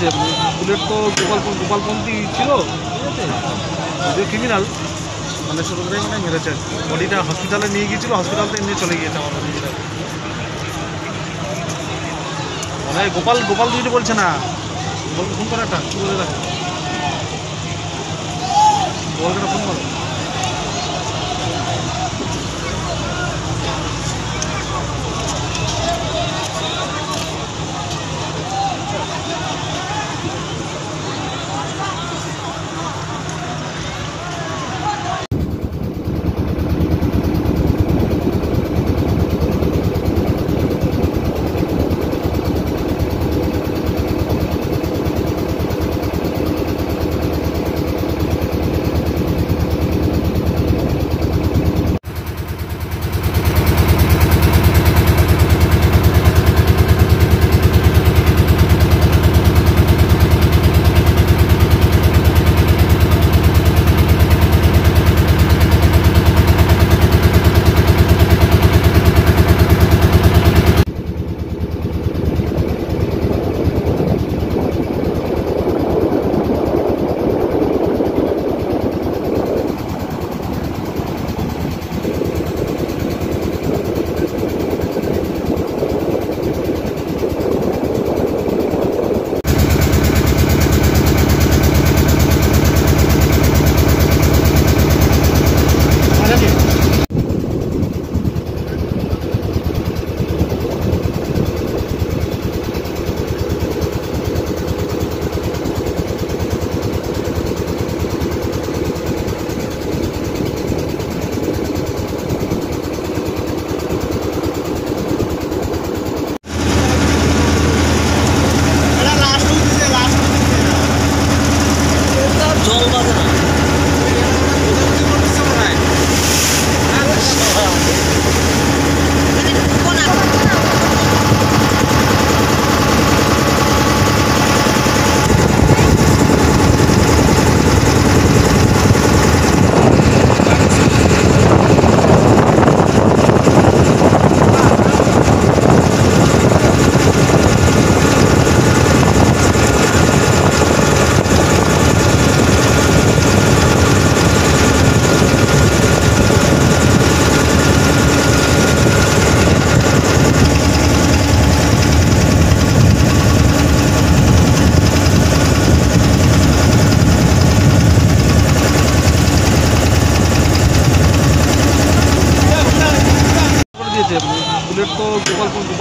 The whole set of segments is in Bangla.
দিয়েছে বুলেট তো গোপাল গোপালপন্থী ছিল। ঠিক আছে ক্রিমিনাল মানে ছোটোটাই মানে মেরেছে। বডিটা হসপিটালে নিয়ে গিয়েছিল হসপিটাল থেকে নিয়ে চলে গিয়েছে আমার মানে গোপাল গোপাল দুইটা বলছে না। ফোন করে একটা বলে দেখো গোপালকে ফোন করো করে।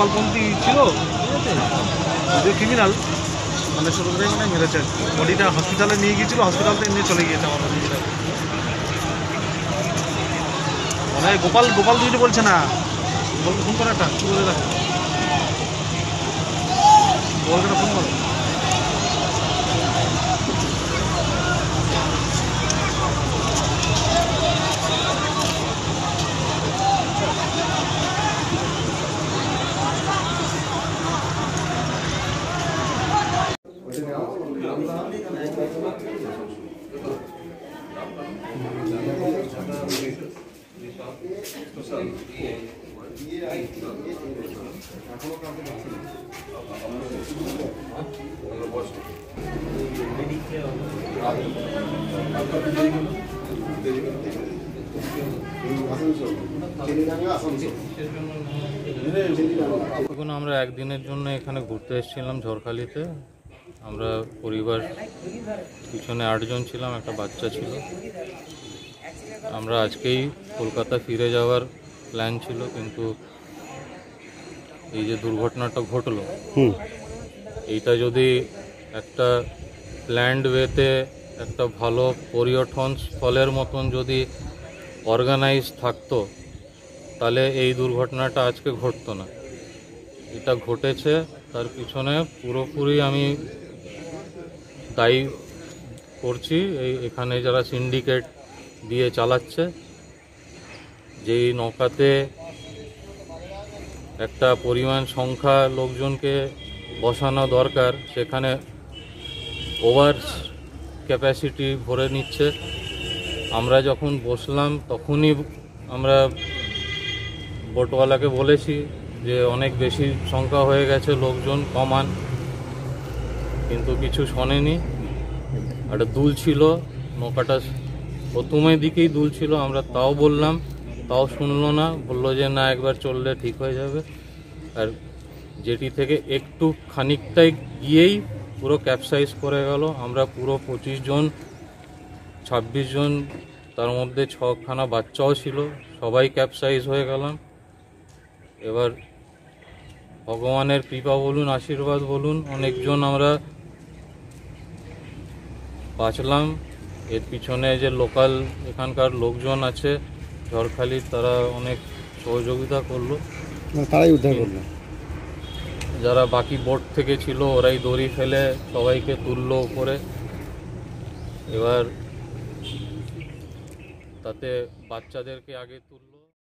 গোপাল গোপালপন্থী ছিল। যদিও ক্রিমিনাল মানে ছোটোটাই মানে মেরেছে। বডিটা হসপিটালে নিয়ে গিয়েছিল হসপিটাল থেকে নিয়ে চলে গিয়েছে আমার মানে গোপাল গোপাল দুইটি বলছে না। ফোন করে একটা বলে ফোন করো। আমরা একদিনের জন্য এখানে ঘুরতে এসেছিলাম ঝড়খালিতে। আমরা পরিবার পিছনে আটজন ছিলাম একটা বাচ্চা ছিল। আমরা আজকেই কলকাতা ফিরে যাওয়ার প্ল্যান ছিল কিন্তু এই যে দুর্ঘটনাটা ঘটলো এইটা যদি একটা প্ল্যান্ড ওয়েতে একটা ভালো পর্যটন স্থলের মতন যদি অর্গানাইজ থাকতো তাহলে এই দুর্ঘটনাটা আজকে ঘটতো না। এটা ঘটেছে তার পিছনে পুরোপুরি আমি দায়ী করছি। এই এখানে যারা সিন্ডিকেট দিয়ে চালাচ্ছে, যেই নৌকাতে একটা পরিমাণ সংখ্যা লোকজনকে বসানো দরকার, সেখানে ওভার ক্যাপাসিটি ভরে নিচ্ছে। আমরা যখন বসলাম, তখনই আমরা বোটওয়ালাকে বলেছি যে অনেক বেশি সংখ্যা হয়ে গেছে, লোকজন কমান। কিন্তু কিছু শোনেনি। একটা দুল ছিল, নৌকাটা প্রথমের দিকেই দুল ছিল, আমরা তাও বললাম, তাও শুনলো না, বলল যে না, একবার চললে ঠিক হয়ে যাবে। আর যেটি থেকে একটু খানিকটাই গিয়েই পুরো ক্যাপসাইজ করে গেল। আমরা পুরো পঁচিশ জন, ছাব্বিশ জন, তার মধ্যে ছখানা বাচ্চাও ছিল, সবাই ক্যাপসাইজ হয়ে গেলাম। এবার ভগবানের কৃপা বলুন, আশীর্বাদ বলুন, অনেকজন আমরা বাঁচলাম এর পিছনে যে লোকাল এখানকার লোকজন আছে ঝড়খালির তারা অনেক সহযোগিতা করল। মানে তারাই উদ্ধার করল। যারা বাকি বোট থেকে ছিল ওরাই দড়ি ফেলে সবাইকে তুললো উপরে। এবার তাতে বাচ্চাদেরকে আগে তুললো।